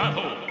battle.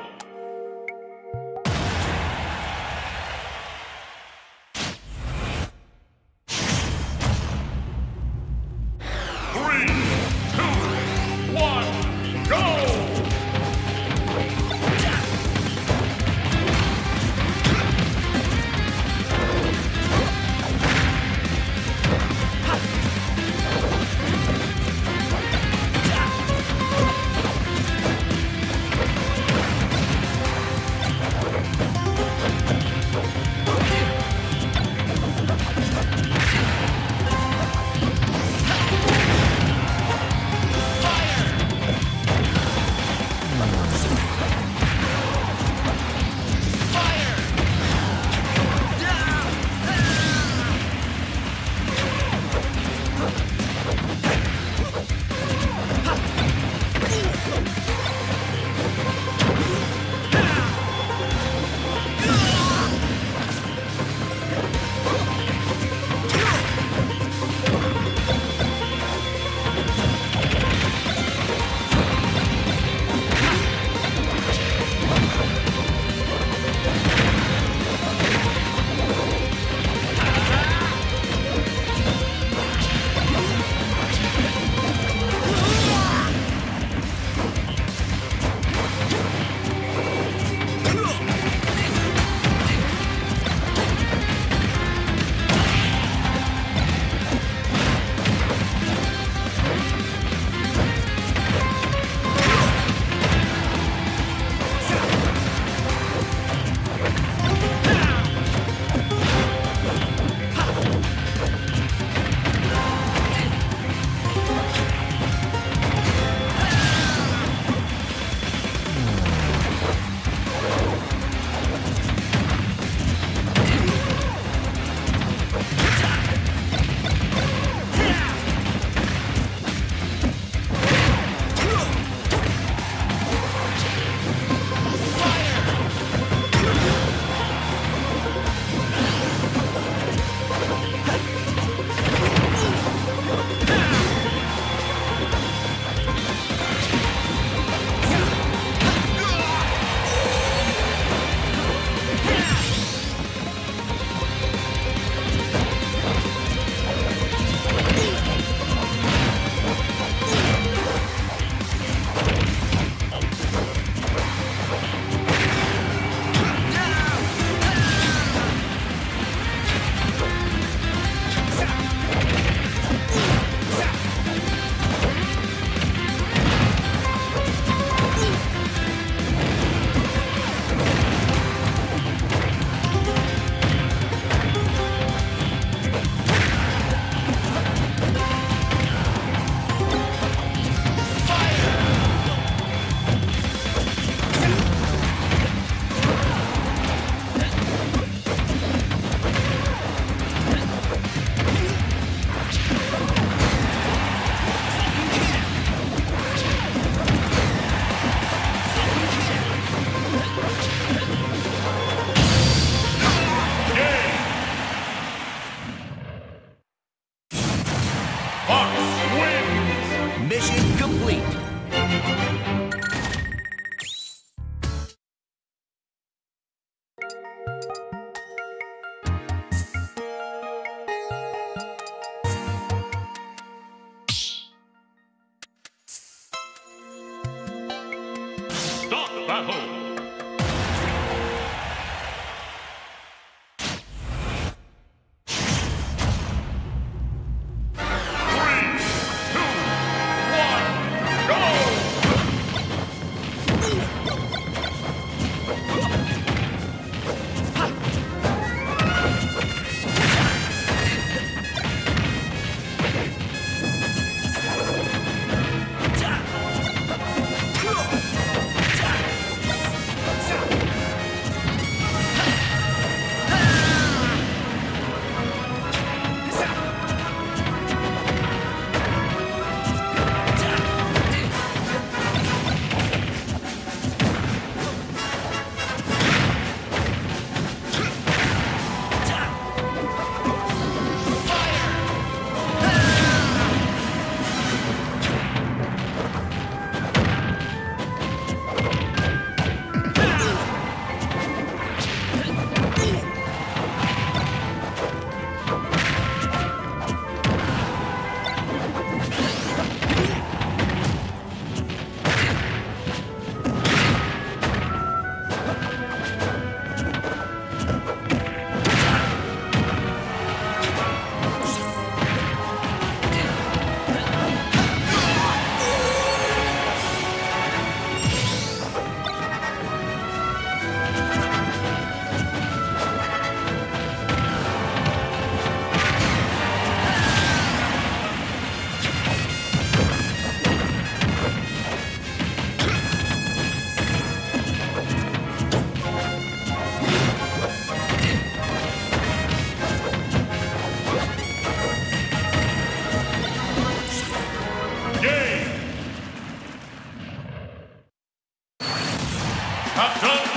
Captain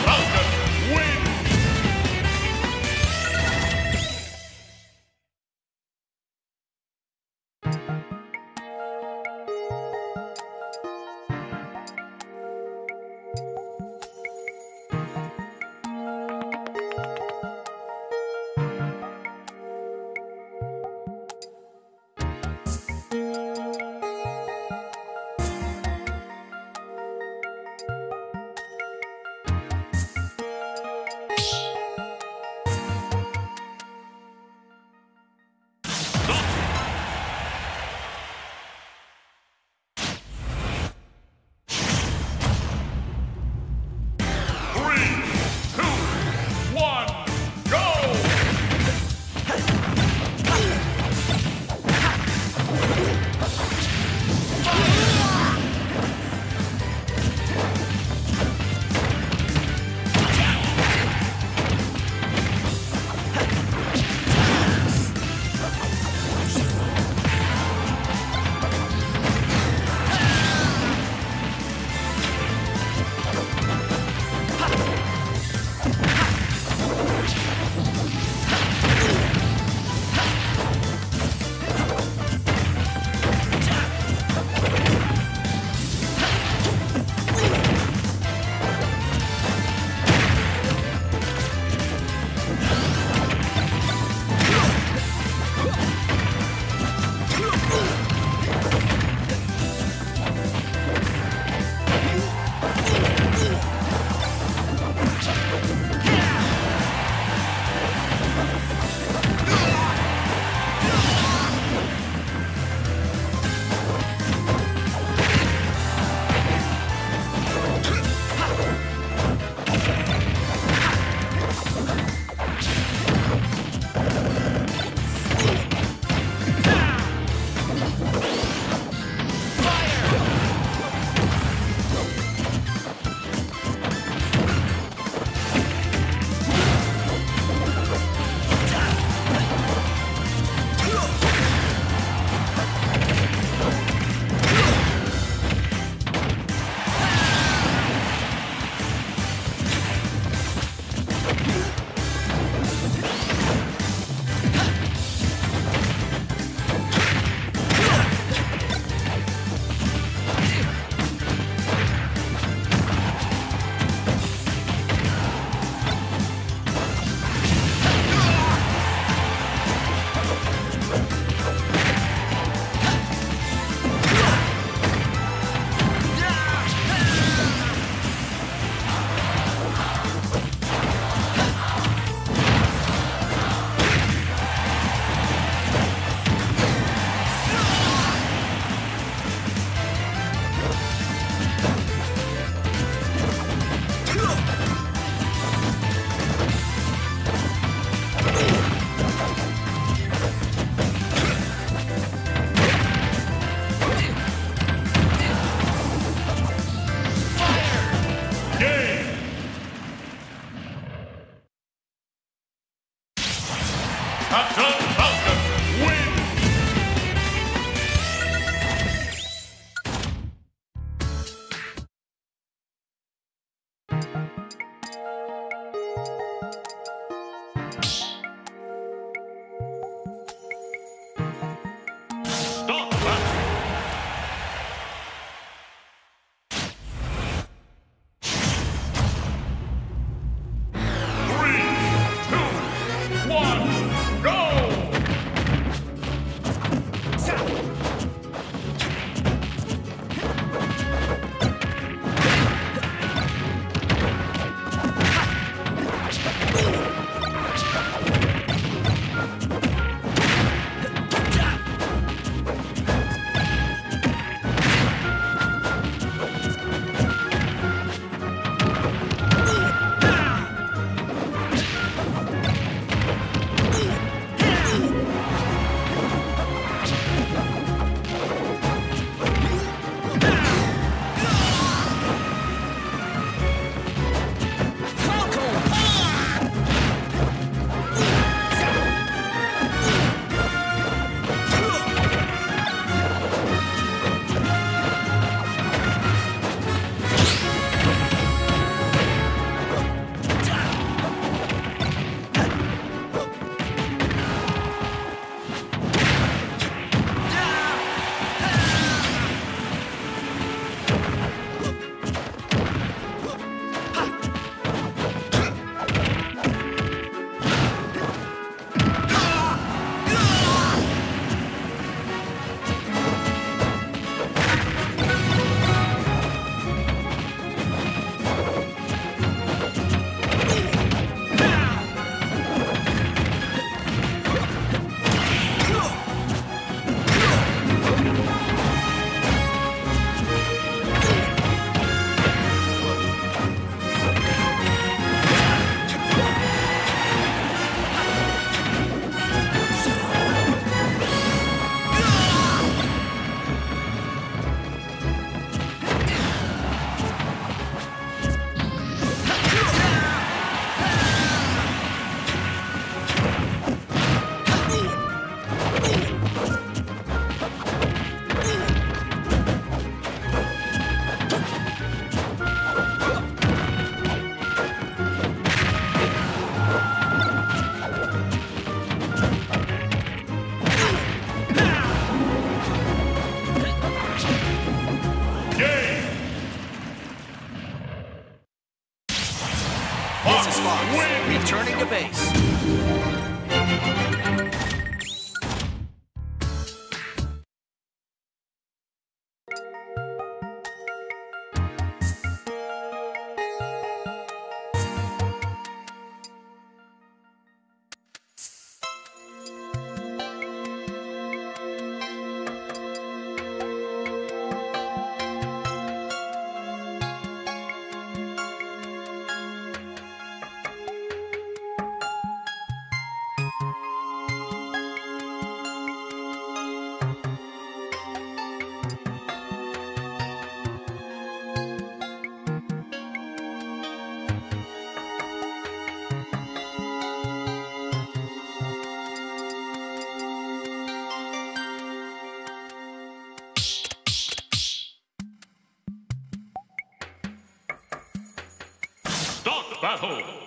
battle!